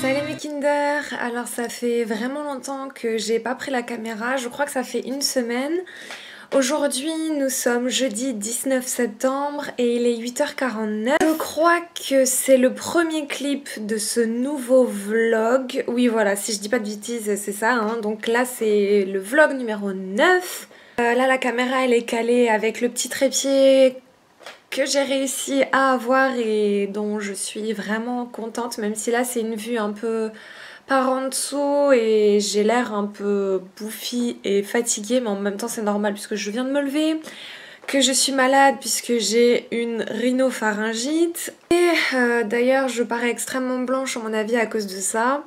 Salut mes Kinder Alors ça fait vraiment longtemps que j'ai pas pris la caméra, je crois que ça fait une semaine. Aujourd'hui nous sommes jeudi 19 septembre et il est 8h49. Je crois que c'est le premier clip de ce nouveau vlog. Oui voilà, si je dis pas de bêtises c'est ça. Hein. Donc là c'est le vlog numéro 9. Euh, là la caméra elle est calée avec le petit trépied que j'ai réussi à avoir et dont je suis vraiment contente, même si là c'est une vue un peu par en dessous et j'ai l'air un peu bouffie et fatiguée, mais en même temps c'est normal puisque je viens de me lever, que je suis malade puisque j'ai une rhinopharyngite. Et euh, d'ailleurs je parais extrêmement blanche à mon avis à cause de ça.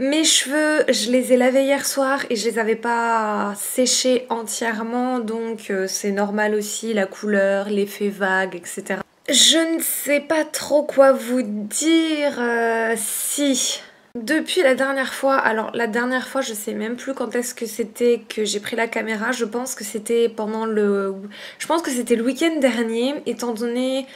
Mes cheveux, je les ai lavés hier soir et je les avais pas séchés entièrement, donc euh, c'est normal aussi, la couleur, l'effet vague, etc. Je ne sais pas trop quoi vous dire euh, si... Depuis la dernière fois, alors la dernière fois je sais même plus quand est-ce que c'était que j'ai pris la caméra, je pense que c'était pendant le... Je pense que c'était le week-end dernier, étant donné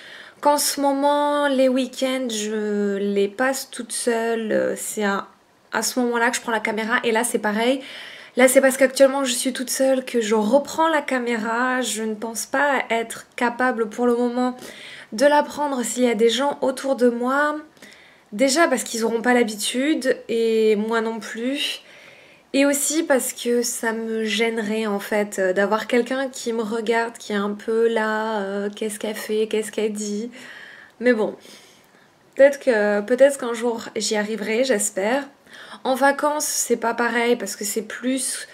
qu'en ce moment les week-ends je les passe toute seule, euh, c'est un à ce moment-là que je prends la caméra et là c'est pareil. Là c'est parce qu'actuellement je suis toute seule que je reprends la caméra. Je ne pense pas être capable pour le moment de la prendre s'il y a des gens autour de moi. Déjà parce qu'ils n'auront pas l'habitude et moi non plus. Et aussi parce que ça me gênerait en fait d'avoir quelqu'un qui me regarde, qui est un peu là, euh, qu'est-ce qu'elle fait, qu'est-ce qu'elle dit. Mais bon, peut-être que peut-être qu'un jour j'y arriverai, j'espère. En vacances, c'est pas pareil parce que c'est plus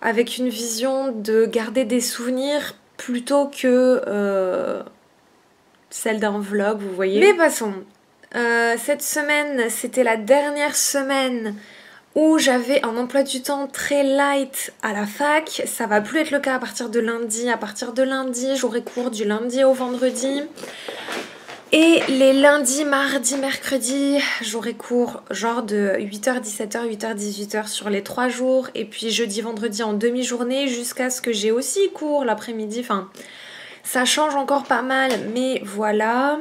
avec une vision de garder des souvenirs plutôt que euh, celle d'un vlog, vous voyez. Mais passons. Euh, cette semaine, c'était la dernière semaine où j'avais un emploi du temps très light à la fac. Ça va plus être le cas à partir de lundi. À partir de lundi, j'aurai cours du lundi au vendredi. Et les lundis, mardis, mercredis, j'aurai cours genre de 8h, 17h, 8h, 18h sur les 3 jours. Et puis jeudi, vendredi en demi-journée jusqu'à ce que j'ai aussi cours l'après-midi. Enfin, ça change encore pas mal, mais voilà.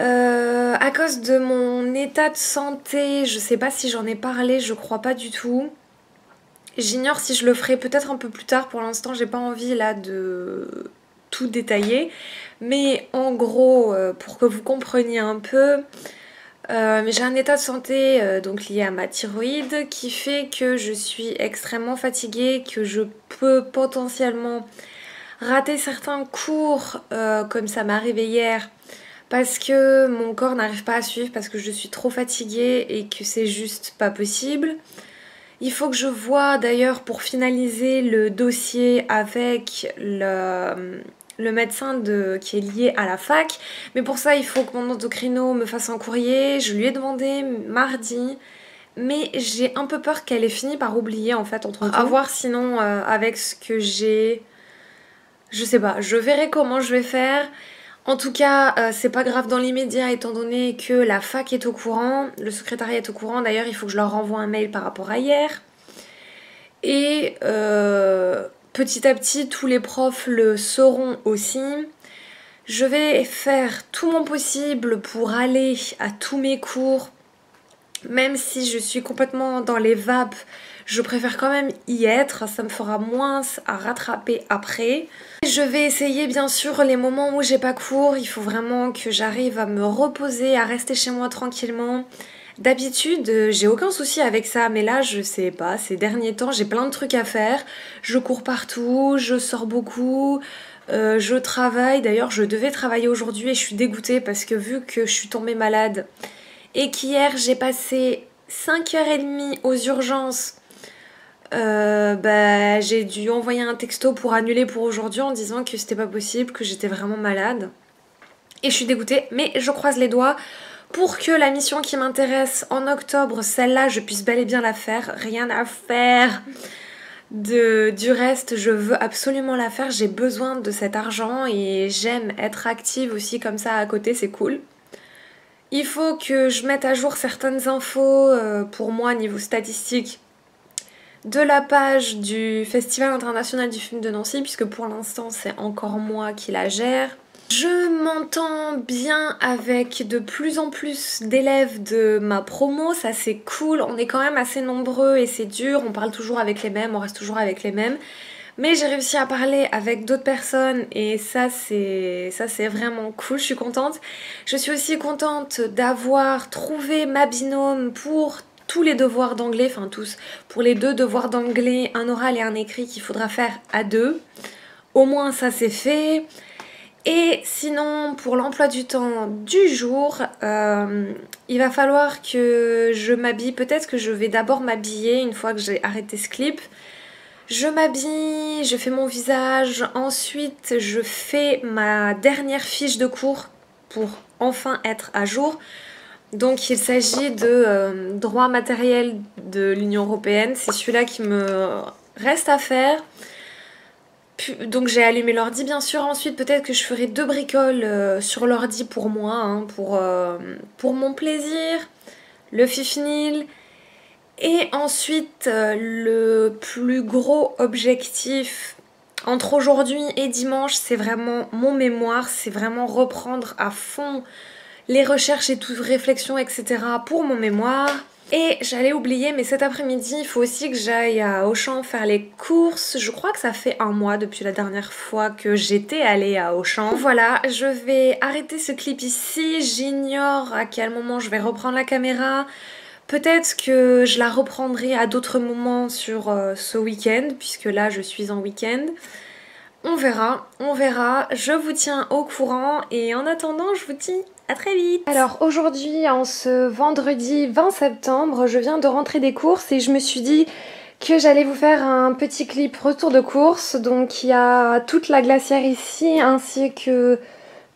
Euh, à cause de mon état de santé, je sais pas si j'en ai parlé, je crois pas du tout. J'ignore si je le ferai peut-être un peu plus tard. Pour l'instant, j'ai pas envie là de tout détailler. Mais en gros, euh, pour que vous compreniez un peu, euh, j'ai un état de santé euh, donc lié à ma thyroïde qui fait que je suis extrêmement fatiguée, que je peux potentiellement rater certains cours comme ça m'est arrivé hier parce que mon corps n'arrive pas à suivre, parce que je suis trop fatiguée et que c'est juste pas possible. Il faut que je vois d'ailleurs pour finaliser le dossier avec le, le médecin de, qui est lié à la fac. Mais pour ça, il faut que mon endocrino me fasse un courrier. Je lui ai demandé mardi. Mais j'ai un peu peur qu'elle ait fini par oublier en fait entre. À voir sinon euh, avec ce que j'ai. Je sais pas, je verrai comment je vais faire. En tout cas, euh, c'est pas grave dans l'immédiat étant donné que la fac est au courant, le secrétariat est au courant. D'ailleurs, il faut que je leur renvoie un mail par rapport à hier. Et euh, Petit à petit, tous les profs le sauront aussi. Je vais faire tout mon possible pour aller à tous mes cours. Même si je suis complètement dans les vapes, je préfère quand même y être. Ça me fera moins à rattraper après. Je vais essayer bien sûr les moments où j'ai pas cours. Il faut vraiment que j'arrive à me reposer, à rester chez moi tranquillement. D'habitude, euh, j'ai aucun souci avec ça, mais là, je sais pas, ces derniers temps, j'ai plein de trucs à faire. Je cours partout, je sors beaucoup, euh, je travaille. D'ailleurs, je devais travailler aujourd'hui et je suis dégoûtée parce que vu que je suis tombée malade et qu'hier, j'ai passé 5h30 aux urgences, euh, bah, j'ai dû envoyer un texto pour annuler pour aujourd'hui en disant que c'était pas possible, que j'étais vraiment malade. Et je suis dégoûtée, mais je croise les doigts pour que la mission qui m'intéresse en octobre, celle-là, je puisse bel et bien la faire. Rien à faire. Du reste, je veux absolument la faire. J'ai besoin de cet argent et j'aime être active aussi comme ça à côté, c'est cool. Il faut que je mette à jour certaines infos euh, pour moi niveau statistique de la page du Festival international du film de Nancy, puisque pour l'instant c'est encore moi qui la gère. Je m'entends bien avec de plus en plus d'élèves de ma promo, ça c'est cool, on est quand même assez nombreux et c'est dur, on parle toujours avec les mêmes, on reste toujours avec les mêmes. Mais j'ai réussi à parler avec d'autres personnes et ça c'est ça c'est vraiment cool, je suis contente. Je suis aussi contente d'avoir trouvé ma binôme pour tous les devoirs d'anglais, enfin tous, pour les deux devoirs d'anglais, un oral et un écrit qu'il faudra faire à deux. Au moins ça c'est fait. Et sinon, pour l'emploi du temps du jour, euh, il va falloir que je m'habille. Peut-être que je vais d'abord m'habiller une fois que j'ai arrêté ce clip. Je m'habille, je fais mon visage, ensuite je fais ma dernière fiche de cours pour enfin être à jour. Donc il s'agit de euh, droit matériel de l'Union Européenne, c'est celui-là qui me reste à faire donc j'ai allumé l'ordi bien sûr. Ensuite peut-être que je ferai deux bricoles euh, sur l'ordi pour moi, hein, pour, euh, pour mon plaisir, le fifnil. Et ensuite euh, le plus gros objectif entre aujourd'hui et dimanche, c'est vraiment mon mémoire, c'est vraiment reprendre à fond les recherches et toutes réflexions, etc. pour mon mémoire. Et j'allais oublier, mais cet après-midi, il faut aussi que j'aille à Auchan faire les courses. Je crois que ça fait un mois depuis la dernière fois que j'étais allée à Auchan. Voilà, je vais arrêter ce clip ici. J'ignore à quel moment je vais reprendre la caméra. Peut-être que je la reprendrai à d'autres moments sur euh, ce week-end, puisque là je suis en week-end. On verra, on verra. Je vous tiens au courant et en attendant, je vous dis à très vite Alors aujourd'hui, en ce vendredi 20 septembre, je viens de rentrer des courses et je me suis dit que j'allais vous faire un petit clip retour de course. Donc il y a toute la glacière ici ainsi que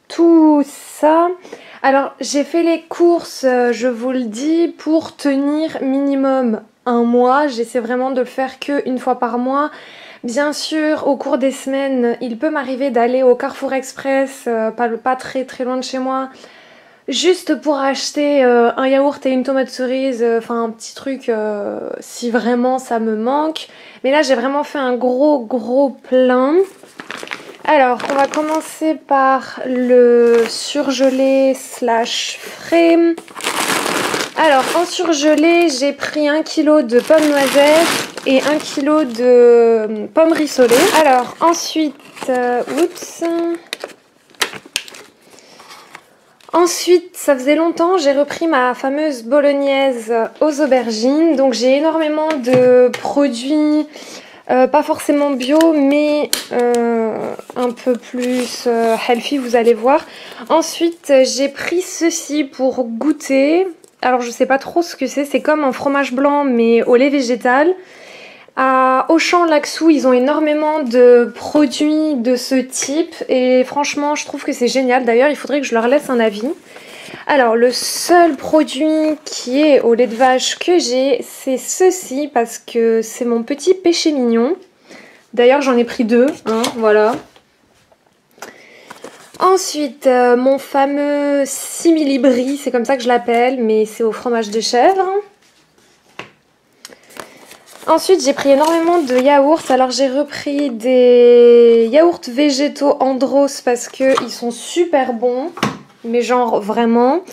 tout ça. Alors j'ai fait les courses, je vous le dis, pour tenir minimum un mois. J'essaie vraiment de le faire qu'une fois par mois. Bien sûr, au cours des semaines, il peut m'arriver d'aller au Carrefour Express, euh, pas, pas très très loin de chez moi, juste pour acheter euh, un yaourt et une tomate cerise, euh, enfin un petit truc euh, si vraiment ça me manque. Mais là j'ai vraiment fait un gros gros plein. Alors on va commencer par le surgelé slash frais. Alors en surgelé j'ai pris un kg de pommes noisettes et un kg de pommes rissolées. Alors ensuite, oups, Ensuite, ça faisait longtemps, j'ai repris ma fameuse bolognaise aux aubergines. Donc j'ai énormément de produits, euh, pas forcément bio, mais euh, un peu plus euh, healthy, vous allez voir. Ensuite, j'ai pris ceci pour goûter. Alors je sais pas trop ce que c'est, c'est comme un fromage blanc mais au lait végétal. À Auchan Laxou, ils ont énormément de produits de ce type et franchement, je trouve que c'est génial. D'ailleurs, il faudrait que je leur laisse un avis. Alors, le seul produit qui est au lait de vache que j'ai, c'est ceci parce que c'est mon petit péché mignon. D'ailleurs, j'en ai pris deux, hein, voilà. Ensuite, euh, mon fameux simili c'est comme ça que je l'appelle, mais c'est au fromage de chèvre. Ensuite, j'ai pris énormément de yaourts. Alors, j'ai repris des yaourts végétaux Andros parce qu'ils sont super bons. Mais genre, vraiment.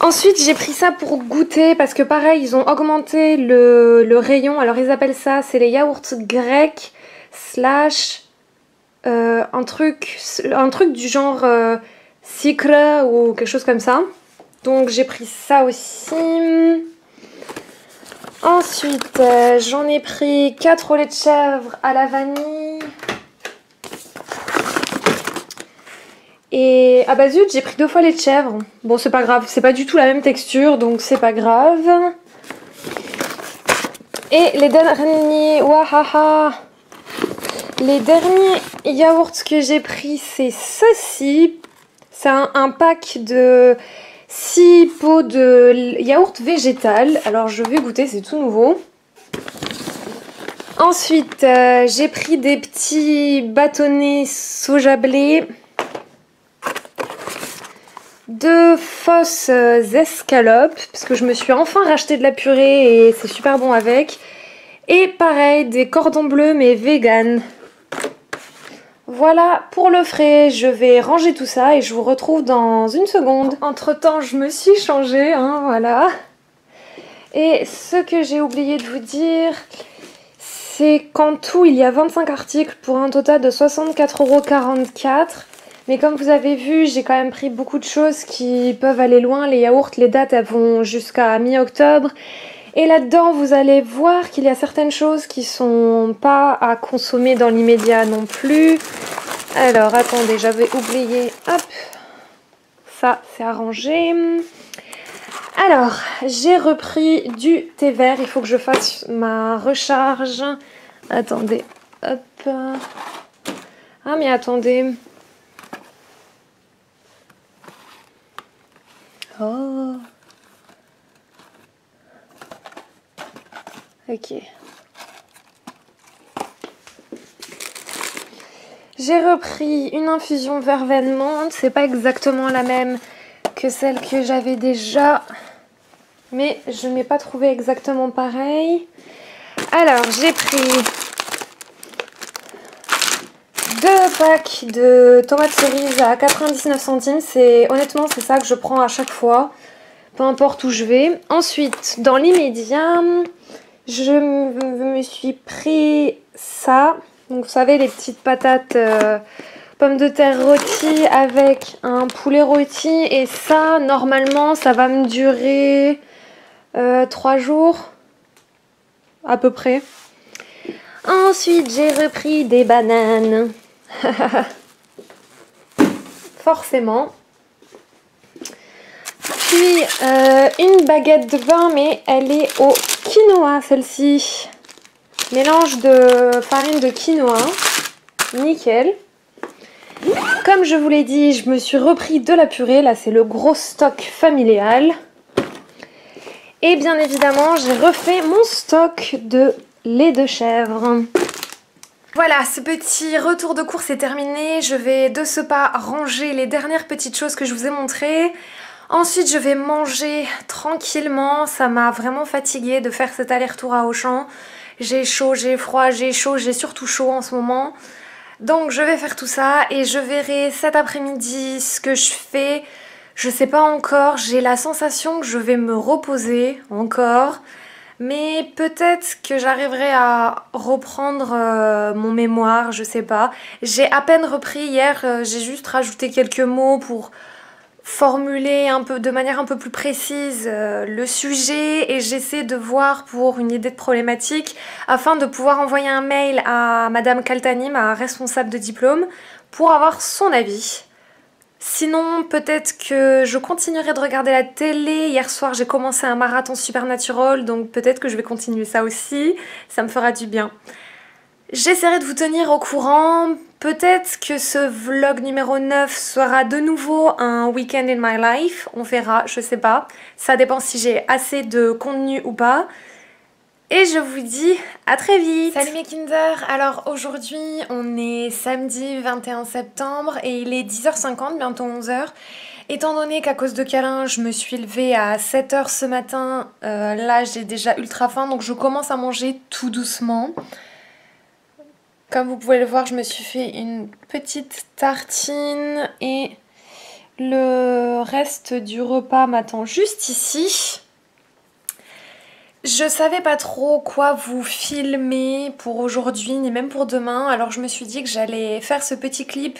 Ensuite, j'ai pris ça pour goûter parce que pareil, ils ont augmenté le, rayon. Alors, ils appellent ça, c'est les yaourts grecs slash euh, un, truc, un truc du genre euh, ou quelque chose comme ça. Donc, j'ai pris ça aussi. Ensuite, euh, j'en ai pris 4 au lait de chèvre à la vanille. Et ah bah zut, j'ai pris deux fois lait de chèvre. Bon, c'est pas grave, c'est pas du tout la même texture, donc c'est pas grave. Et les derniers, wahaha, les derniers yaourts que j'ai pris, c'est ceci. C'est un pack de 6 pots de yaourt végétal. Alors je vais goûter, c'est tout nouveau. Ensuite, euh, j'ai pris des petits bâtonnets soja blé. Deux fausses escalopes, parce que je me suis enfin racheté de la purée et c'est super bon avec. Et pareil, des cordons bleus mais vegan. Voilà pour le frais, je vais ranger tout ça et je vous retrouve dans une seconde. Entre temps, je me suis changée, hein, voilà. Et ce que j'ai oublié de vous dire, c'est qu'en tout, il y a 25 articles pour un total de 64,44€. Mais comme vous avez vu, j'ai quand même pris beaucoup de choses qui peuvent aller loin. Les yaourts, les dates, elles vont jusqu'à mi-octobre. Et là-dedans, vous allez voir qu'il y a certaines choses qui sont pas à consommer dans l'immédiat non plus. Alors, attendez, j'avais oublié. Hop, ça, c'est arrangé. Alors, j'ai repris du thé vert. Il faut que je fasse ma recharge. Attendez, hop. Ah, mais attendez. Oh. Ok. J'ai repris une infusion verveine menthe. C'est pas exactement la même que celle que j'avais déjà. Mais je ne l'ai pas trouvé exactement pareil. Alors, j'ai pris deux packs de tomates cerises à 99 centimes. C'est honnêtement c'est ça que je prends à chaque fois, peu importe où je vais. Ensuite, dans l'immédiat, je me suis pris ça. Donc vous savez les petites patates euh, pommes de terre rôties avec un poulet rôti et ça normalement ça va me durer euh, 3 jours à peu près. Ensuite j'ai repris des bananes. Forcément. Puis euh, une baguette de vin mais elle est au quinoa celle-ci. Mélange de farine de quinoa. Nickel. Comme je vous l'ai dit, je me suis repris de la purée. Là, c'est le gros stock familial. Et bien évidemment, j'ai refait mon stock de lait de chèvre. Voilà, ce petit retour de course est terminé. Je vais de ce pas ranger les dernières petites choses que je vous ai montrées. Ensuite, je vais manger tranquillement. Ça m'a vraiment fatiguée de faire cet aller-retour à Auchan. J'ai chaud, j'ai froid, j'ai chaud, j'ai surtout chaud en ce moment. Donc je vais faire tout ça et je verrai cet après-midi ce que je fais. Je sais pas encore, j'ai la sensation que je vais me reposer encore. Mais peut-être que j'arriverai à reprendre euh, mon mémoire, je sais pas. J'ai à peine repris hier, euh, j'ai juste rajouté quelques mots pour formuler un peu de manière un peu plus précise euh, le sujet et j'essaie de voir pour une idée de problématique afin de pouvoir envoyer un mail à madame Kaltani, ma responsable de diplôme, pour avoir son avis. Sinon, peut-être que je continuerai de regarder la télé. Hier soir, j'ai commencé un marathon supernatural, donc peut-être que je vais continuer ça aussi. Ça me fera du bien. J'essaierai de vous tenir au courant. Peut-être que ce vlog numéro 9 sera de nouveau un weekend in my life. On verra, je sais pas. Ça dépend si j'ai assez de contenu ou pas. Et je vous dis à très vite Salut mes Kinder Alors aujourd'hui on est samedi 21 septembre et il est 10h50, bientôt 11h. Étant donné qu'à cause de câlin je me suis levée à 7h ce matin, euh, là j'ai déjà ultra faim donc je commence à manger tout doucement. Comme vous pouvez le voir, je me suis fait une petite tartine et le reste du repas m'attend juste ici. Je savais pas trop quoi vous filmer pour aujourd'hui ni même pour demain, alors je me suis dit que j'allais faire ce petit clip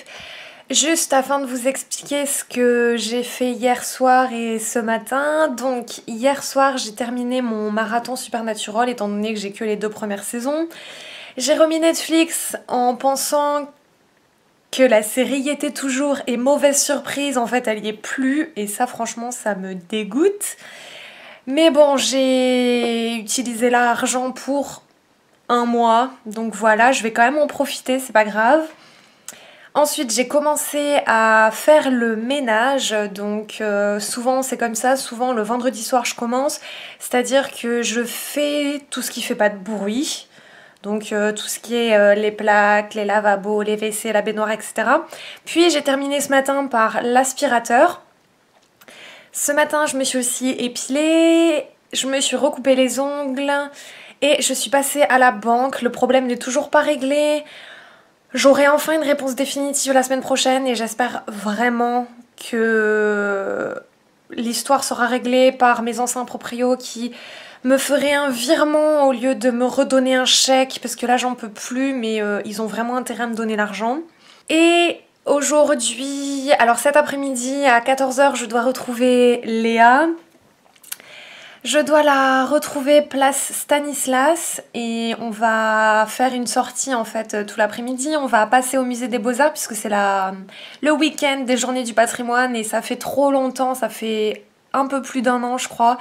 juste afin de vous expliquer ce que j'ai fait hier soir et ce matin. Donc hier soir j'ai terminé mon marathon Supernatural étant donné que j'ai que les deux premières saisons. J'ai remis Netflix en pensant que la série était toujours et mauvaise surprise, en fait elle y est plus et ça franchement ça me dégoûte. Mais bon j'ai utilisé l'argent pour un mois donc voilà je vais quand même en profiter c'est pas grave. Ensuite j'ai commencé à faire le ménage donc euh, souvent c'est comme ça, souvent le vendredi soir je commence c'est à dire que je fais tout ce qui fait pas de bruit donc euh, tout ce qui est euh, les plaques, les lavabos, les WC, la baignoire, etc. Puis j'ai terminé ce matin par l'aspirateur. Ce matin je me suis aussi épilée, je me suis recoupé les ongles et je suis passée à la banque. Le problème n'est toujours pas réglé. J'aurai enfin une réponse définitive la semaine prochaine et j'espère vraiment que l'histoire sera réglée par mes anciens proprios qui me feraient un virement au lieu de me redonner un chèque parce que là j'en peux plus mais euh, ils ont vraiment intérêt à me donner l'argent. Et aujourd'hui, alors cet après-midi à 14h je dois retrouver Léa je dois la retrouver place Stanislas et on va faire une sortie en fait tout l'après-midi. On va passer au musée des Beaux-Arts puisque c'est le week-end des journées du patrimoine et ça fait trop longtemps, ça fait un peu plus d'un an je crois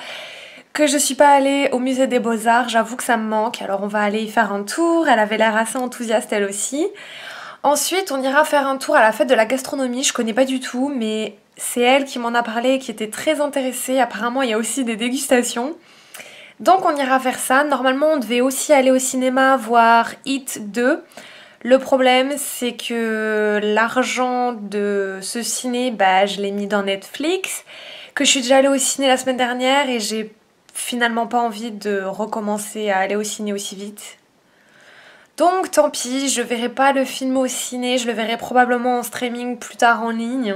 que je suis pas allée au musée des Beaux-Arts. J'avoue que ça me manque alors on va aller y faire un tour. Elle avait l'air assez enthousiaste elle aussi. Ensuite, on ira faire un tour à la fête de la gastronomie. Je connais pas du tout, mais c'est elle qui m'en a parlé, qui était très intéressée. Apparemment, il y a aussi des dégustations. Donc on ira faire ça. Normalement, on devait aussi aller au cinéma voir Hit 2. Le problème, c'est que l'argent de ce ciné, bah, je l'ai mis dans Netflix. Que je suis déjà allée au ciné la semaine dernière et j'ai finalement pas envie de recommencer à aller au ciné aussi vite. Donc tant pis, je verrai pas le film au ciné, je le verrai probablement en streaming plus tard en ligne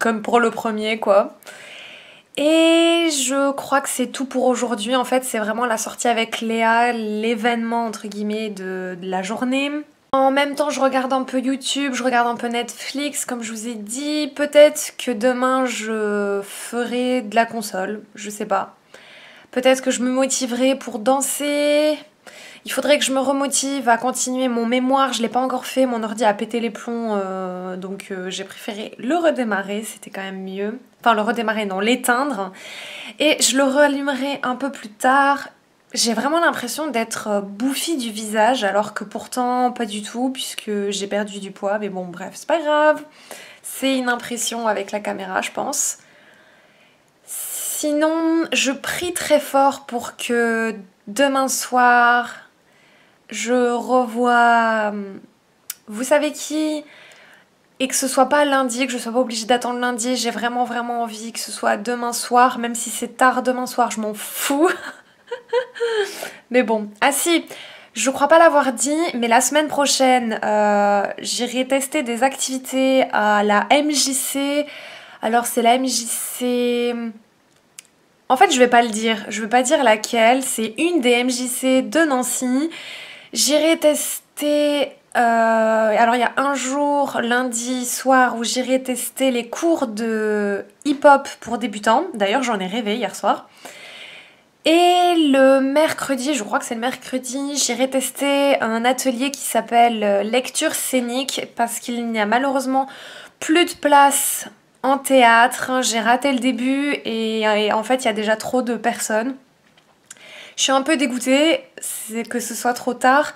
comme pour le premier quoi. Et je crois que c'est tout pour aujourd'hui. En fait, c'est vraiment la sortie avec Léa, l'événement entre guillemets de, la journée. En même temps, je regarde un peu YouTube, je regarde un peu Netflix, comme je vous ai dit. Peut-être que demain, je ferai de la console, je sais pas. Peut-être que je me motiverai pour danser, il faudrait que je me remotive à continuer mon mémoire. Je l'ai pas encore fait, mon ordi a pété les plombs, euh, donc euh, j'ai préféré le redémarrer, c'était quand même mieux. Enfin le redémarrer, non, l'éteindre. Et je le rallumerai un peu plus tard. J'ai vraiment l'impression d'être euh, bouffie du visage, alors que pourtant pas du tout, puisque j'ai perdu du poids. Mais bon, bref, c'est pas grave. C'est une impression avec la caméra, je pense. Sinon, je prie très fort pour que demain soir, je revois euh, vous savez qui? Et que ce soit pas lundi, que je sois pas obligée d'attendre lundi, j'ai vraiment vraiment envie que ce soit demain soir, même si c'est tard demain soir, je m'en fous. mais bon, ah si, je crois pas l'avoir dit, mais la semaine prochaine, euh, j'irai tester des activités à la MJC. Alors c'est la MJC... En fait, je vais pas le dire, je vais pas dire laquelle, c'est une des MJC de Nancy. J'irai tester... Euh, alors il y a un jour, lundi soir, où j'irai tester les cours de hip-hop pour débutants. D'ailleurs j'en ai rêvé hier soir. Et le mercredi, je crois que c'est le mercredi, j'irai tester un atelier qui s'appelle lecture scénique parce qu'il n'y a malheureusement plus de place en théâtre. J'ai raté le début et, en fait il y a déjà trop de personnes. Je suis un peu dégoûtée, c'est que ce soit trop tard.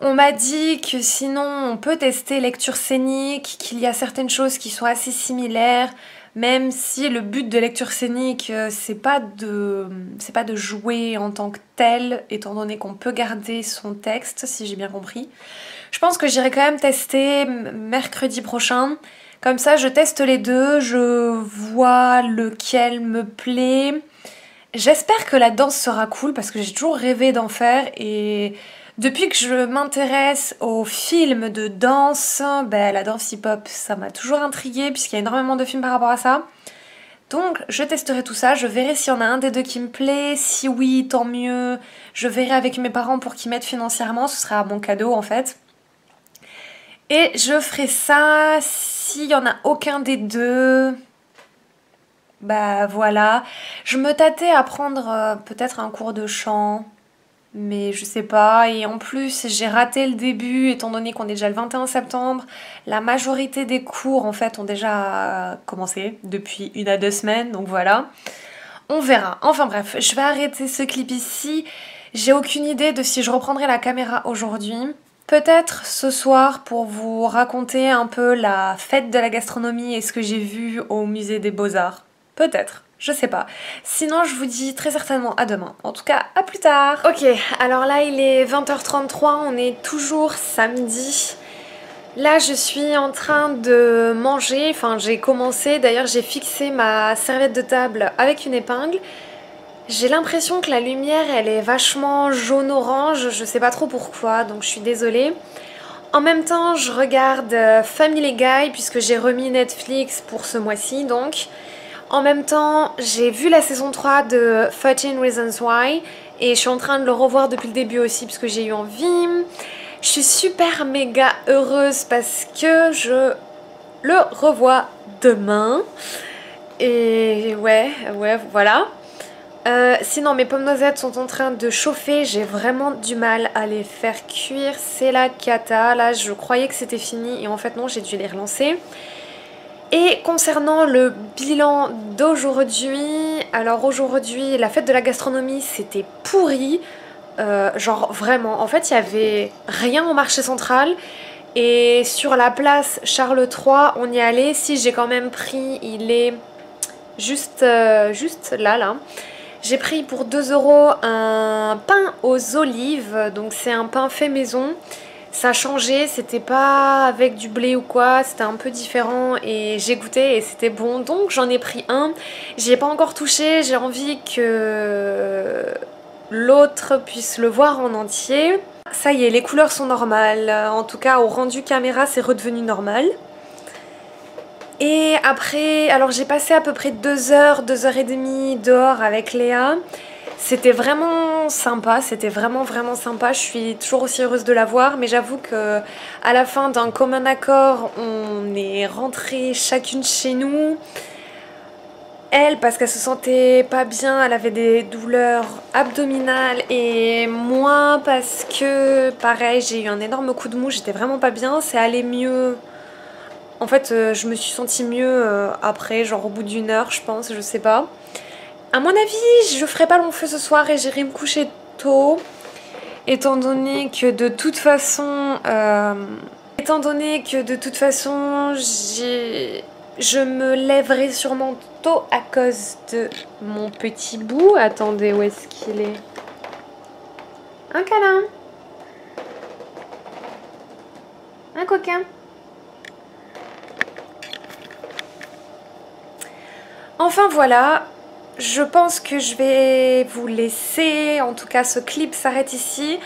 On m'a dit que sinon on peut tester lecture scénique, qu'il y a certaines choses qui sont assez similaires, même si le but de lecture scénique euh, c'est pas de c'est pas de jouer en tant que tel, étant donné qu'on peut garder son texte, si j'ai bien compris. Je pense que j'irai quand même tester mercredi prochain. Comme ça, je teste les deux, je vois lequel me plaît. J'espère que la danse sera cool parce que j'ai toujours rêvé d'en faire et depuis que je m'intéresse aux films de danse, ben, la danse hip-hop ça m'a toujours intriguée puisqu'il y a énormément de films par rapport à ça. Donc je testerai tout ça, je verrai s'il y en a un des deux qui me plaît, si oui tant mieux, je verrai avec mes parents pour qu'ils m'aident financièrement, ce sera mon cadeau en fait. Et je ferai ça s'il y en a aucun des deux, bah voilà, je me tâtais à prendre euh, peut-être un cours de chant, mais je sais pas. Et en plus, j'ai raté le début étant donné qu'on est déjà le 21 septembre. La majorité des cours en fait ont déjà commencé depuis une à deux semaines, donc voilà. On verra. Enfin bref, je vais arrêter ce clip ici. J'ai aucune idée de si je reprendrai la caméra aujourd'hui. Peut-être ce soir pour vous raconter un peu la fête de la gastronomie et ce que j'ai vu au musée des beaux-arts. Peut-être, je sais pas. Sinon, je vous dis très certainement à demain. En tout cas, à plus tard. Ok, alors là, il est 20h33, on est toujours samedi. Là, je suis en train de manger, enfin j'ai commencé, d'ailleurs j'ai fixé ma serviette de table avec une épingle. J'ai l'impression que la lumière, elle est vachement jaune-orange, je sais pas trop pourquoi, donc je suis désolée. En même temps, je regarde euh, Family Guy puisque j'ai remis Netflix pour ce mois-ci donc. En même temps, j'ai vu la saison 3 de 13 Reasons Why et je suis en train de le revoir depuis le début aussi puisque j'ai eu envie. Je suis super méga heureuse parce que je le revois demain. Et ouais, ouais, voilà. Euh, sinon, mes pommes noisettes sont en train de chauffer. J'ai vraiment du mal à les faire cuire. C'est la cata. Là, je croyais que c'était fini et en fait non, j'ai dû les relancer. Et concernant le bilan d'aujourd'hui, alors aujourd'hui, la fête de la gastronomie, c'était pourri. Euh, genre vraiment, en fait, il y avait rien au marché central. Et sur la place Charles III, on y allait. Si j'ai quand même pris, il est juste, euh, juste là, là. J'ai pris pour 2 euros un pain aux olives, donc c'est un pain fait maison. Ça a changé, c'était pas avec du blé ou quoi, c'était un peu différent et j'ai goûté et c'était bon. Donc j'en ai pris un. J'y ai pas encore touché, j'ai envie que l'autre puisse le voir en entier. Ça y est, les couleurs sont normales. En tout cas, au rendu caméra, c'est redevenu normal. Et après, alors j'ai passé à peu près 2 heures, 2 heures et demie dehors avec Léa. C'était vraiment sympa, c'était vraiment vraiment sympa. Je suis toujours aussi heureuse de la voir, mais j'avoue que à la fin d'un commun accord, on est rentré chacune chez nous. Elle, parce qu'elle se sentait pas bien, elle avait des douleurs abdominales et moi parce que, pareil, j'ai eu un énorme coup de mou, j'étais vraiment pas bien, c'est allé mieux en fait, euh, je me suis sentie mieux euh, après, genre au bout d'une heure, je pense, je sais pas. À mon avis, je ferai pas long feu ce soir et j'irai me coucher tôt. Étant donné que de toute façon... Euh, étant donné que de toute façon, je me lèverai sûrement tôt à cause de mon petit bout. Attendez, où est-ce qu'il est? Un câlin Un coquin Enfin voilà, je pense que je vais vous laisser, en tout cas ce clip s'arrête ici.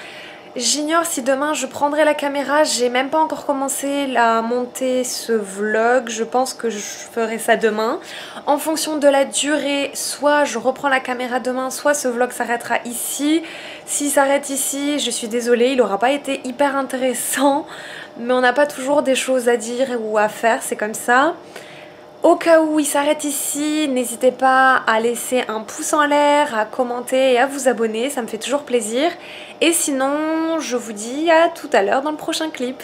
J'ignore si demain je prendrai la caméra, j'ai même pas encore commencé à monter ce vlog, je pense que je ferai ça demain. En fonction de la durée, soit je reprends la caméra demain, soit ce vlog s'arrêtera ici. S'il s'arrête ici, je suis désolée, il aura pas été hyper intéressant, mais on n'a pas toujours des choses à dire ou à faire, c'est comme ça. Au cas où il s'arrête ici, n'hésitez pas à laisser un pouce en l'air, à commenter et à vous abonner, ça me fait toujours plaisir. Et sinon, je vous dis à tout à l'heure dans le prochain clip.